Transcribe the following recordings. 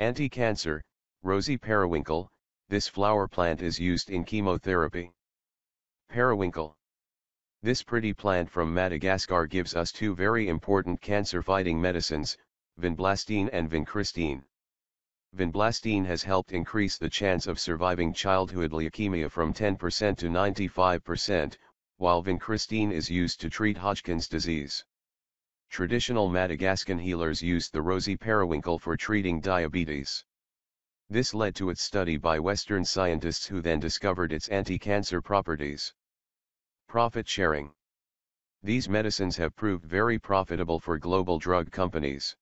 Anti-cancer, rosy periwinkle, this flower plant is used in chemotherapy. Periwinkle. This pretty plant from Madagascar gives us two very important cancer-fighting medicines, vinblastine and vincristine. Vinblastine has helped increase the chance of surviving childhood leukemia from 10% to 95%, while vincristine is used to treat Hodgkin's disease. Traditional Madagascan healers used the rosy periwinkle for treating diabetes. This led to its study by Western scientists who then discovered its anti-cancer properties. Profit sharing. These medicines have proved very profitable for global drug companies.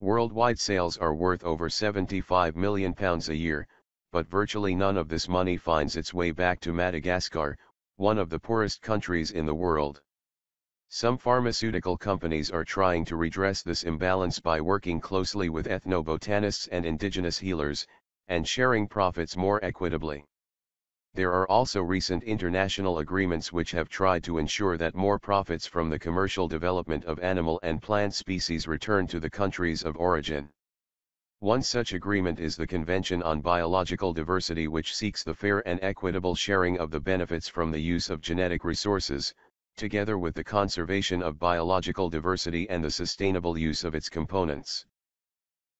Worldwide sales are worth over 75 million pounds a year, but virtually none of this money finds its way back to Madagascar, one of the poorest countries in the world. Some pharmaceutical companies are trying to redress this imbalance by working closely with ethnobotanists and indigenous healers, and sharing profits more equitably. There are also recent international agreements which have tried to ensure that more profits from the commercial development of animal and plant species return to the countries of origin. One such agreement is the Convention on Biological Diversity which seeks the fair and equitable sharing of the benefits from the use of genetic resources, together with the conservation of biological diversity and the sustainable use of its components.